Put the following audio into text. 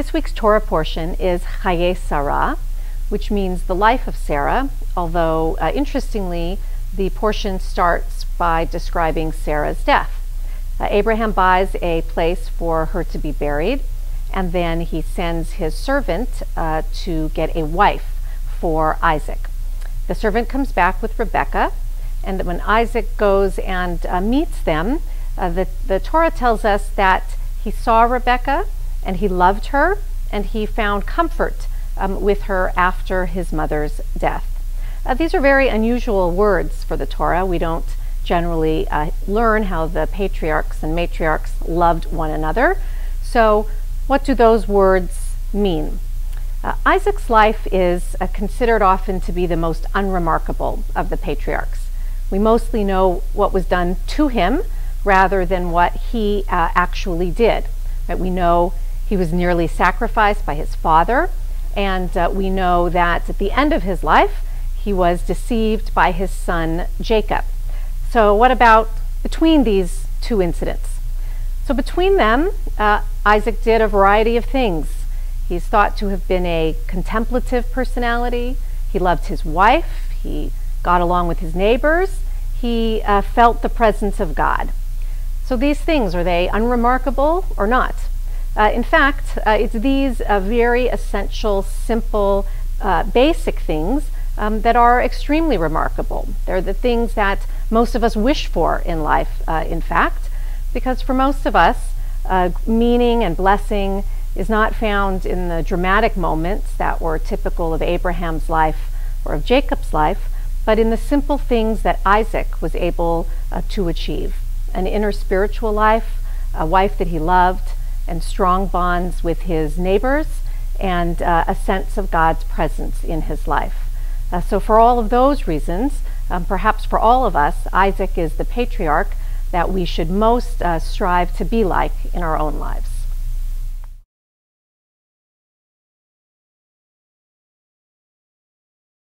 This week's Torah portion is Chaye Sarah, which means the life of Sarah, although uh, interestingly, the portion starts by describing Sarah's death. Uh, Abraham buys a place for her to be buried, and then he sends his servant uh, to get a wife for Isaac. The servant comes back with Rebekah, and when Isaac goes and uh, meets them, uh, the, the Torah tells us that he saw Rebekah and he loved her and he found comfort um, with her after his mother's death. Uh, these are very unusual words for the Torah. We don't generally uh, learn how the patriarchs and matriarchs loved one another. So, what do those words mean? Uh, Isaac's life is uh, considered often to be the most unremarkable of the patriarchs. We mostly know what was done to him rather than what he uh, actually did. That we know he was nearly sacrificed by his father, and uh, we know that at the end of his life, he was deceived by his son Jacob. So, what about between these two incidents? So, between them, uh, Isaac did a variety of things. He's thought to have been a contemplative personality. He loved his wife. He got along with his neighbors. He uh, felt the presence of God. So, these things, are they unremarkable or not? Uh, in fact, uh, it's these uh, very essential, simple, uh, basic things um, that are extremely remarkable. They're the things that most of us wish for in life, uh, in fact, because for most of us, uh, meaning and blessing is not found in the dramatic moments that were typical of Abraham's life or of Jacob's life, but in the simple things that Isaac was able to achieve an inner spiritual life, a wife that he loved, and strong bonds with his neighbors, and uh, a sense of God's presence in his life. Uh, so, for all of those reasons, um, perhaps for all of us, Isaac is the patriarch that we should most uh, strive to be like in our own lives.